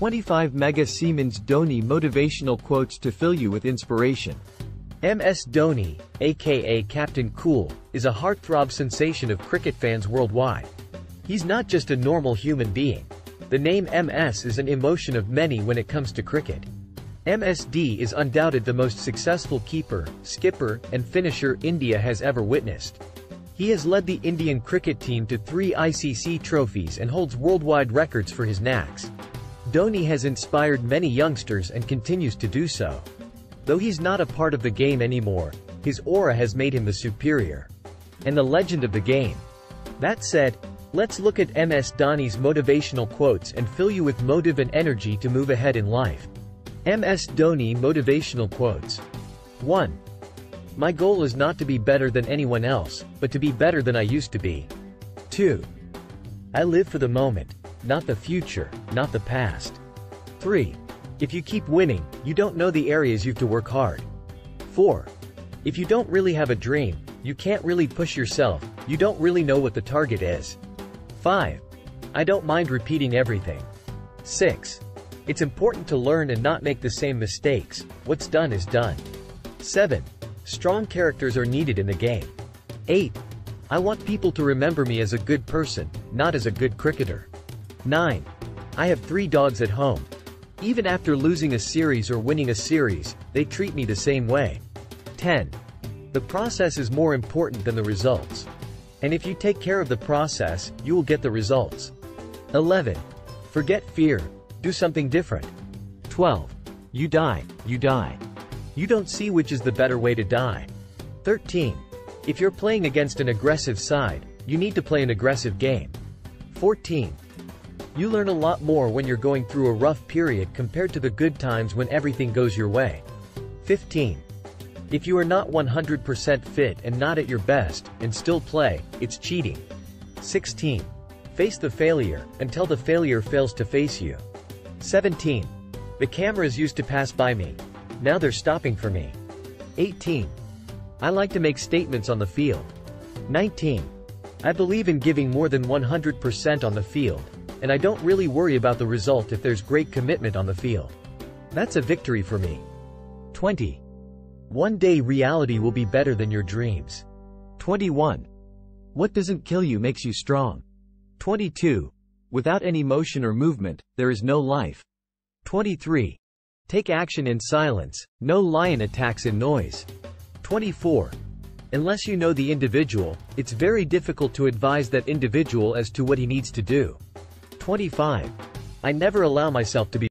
25 Mahendra Singh Dhoni motivational quotes to fill you with inspiration. MS Dhoni, aka Captain Cool, is a heartthrob sensation of cricket fans worldwide. He's not just a normal human being. The name MS is an emotion of many when it comes to cricket. MSD is undoubted the most successful keeper, skipper, and finisher India has ever witnessed. He has led the Indian cricket team to three ICC trophies and holds worldwide records for his knacks. Dhoni has inspired many youngsters and continues to do so. Though he's not a part of the game anymore, his aura has made him the superior. And the legend of the game. That said, let's look at MS Dhoni's motivational quotes and fill you with motive and energy to move ahead in life. MS Dhoni Motivational Quotes 1. My goal is not to be better than anyone else, but to be better than I used to be. 2. I live for the moment, not the future, not the past. 3. If you keep winning, you don't know the areas you have to work hard. 4. If you don't really have a dream, you can't really push yourself, you don't really know what the target is. 5. I don't mind repeating everything. 6. It's important to learn and not make the same mistakes, what's done is done. 7. Strong characters are needed in the game. 8. I want people to remember me as a good person, not as a good cricketer. 9. I have three dogs at home. Even after losing a series or winning a series, they treat me the same way. 10. The process is more important than the results. And if you take care of the process, you will get the results. 11. Forget fear, do something different. 12. You die, you die. You don't see which is the better way to die. 13. If you're playing against an aggressive side, you need to play an aggressive game. 14. You learn a lot more when you're going through a rough period compared to the good times when everything goes your way. 15. If you are not 100% fit and not at your best, and still play, it's cheating. 16. Face the failure, until the failure fails to face you. 17. The cameras used to pass by me. Now they're stopping for me. 18. I like to make statements on the field. 19. I believe in giving more than 100% on the field, and I don't really worry about the result if there's great commitment on the field. That's a victory for me. 20. One day reality will be better than your dreams. 21. What doesn't kill you makes you strong. 22. Without any motion or movement, there is no life. 23. Take action in silence, no lion attacks in noise. 24. Unless you know the individual, it's very difficult to advise that individual as to what he needs to do. 25. I never allow myself to be